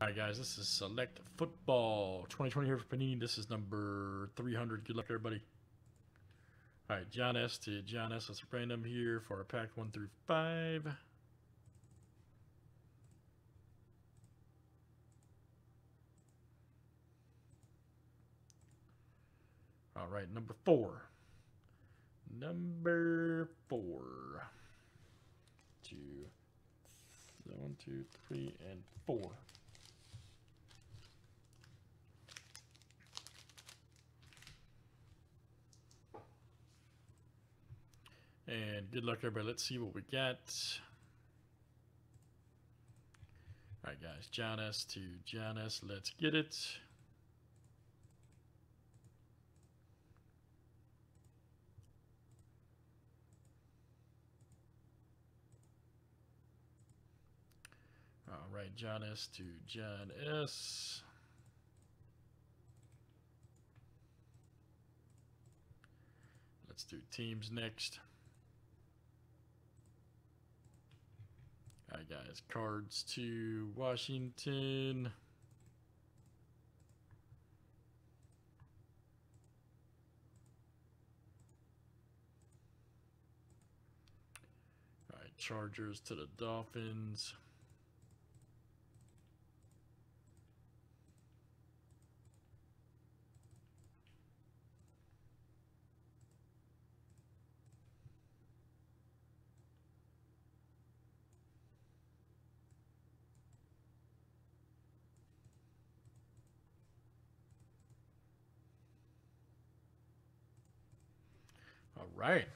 All right, guys, this is Select Football 2020 here for Panini. This is number 300. Good luck, everybody. All right, John S. to John S. Let's random here for a pack 1 through 5. All right, number 4. Number 4. Two, one, two, three, and 4. And good luck, everybody. Let's see what we get. All right, guys. John S. to John S. Let's get it. All right, S. to S. Let's do teams next. Right, guys. Cards to Washington. All right, Chargers to the Dolphins. Right.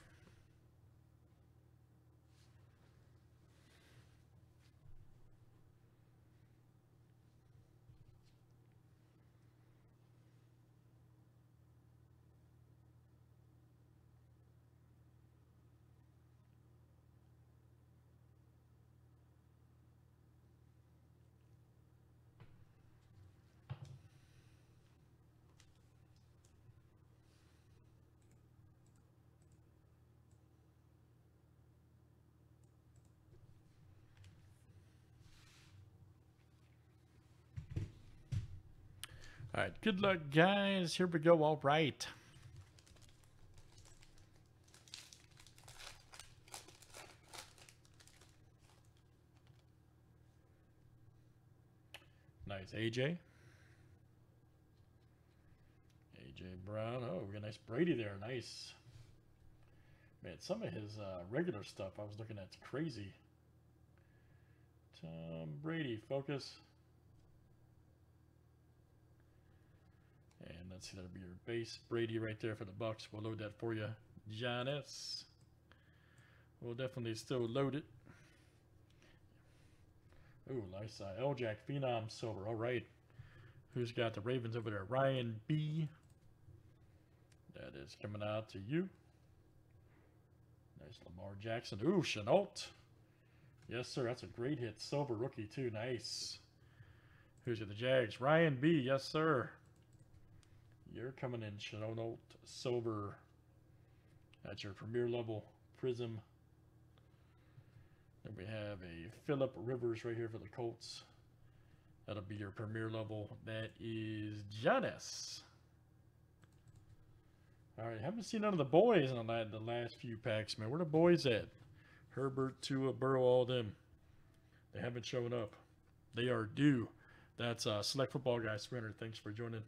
All right. Good luck, guys. Here we go. All right. Nice. AJ. AJ Brown. Oh, we got nice Brady there. Nice. Man, some of his uh, regular stuff I was looking at it's crazy. Tom Brady, focus. And let's see, that'll be your base Brady right there for the Bucs. We'll load that for you, John S. We'll definitely still load it. Ooh, nice uh, L-Jack Phenom Silver. All right. Who's got the Ravens over there? Ryan B. That is coming out to you. Nice Lamar Jackson. Ooh, Shenault. Yes, sir. That's a great hit. Silver rookie, too. Nice. Who's got the Jags? Ryan B. Yes, sir. Coming in Shenault Silver. That's your premier level Prism. Then we have a Philip Rivers right here for the Colts. That'll be your premier level. That is Giannis. All right, haven't seen none of the boys in the, last few packs, man. Where the boys at? Herbert, Tua, Burrow, all them. They haven't shown up. They are due. That's uh, Select Football Guys 300. Thanks for joining.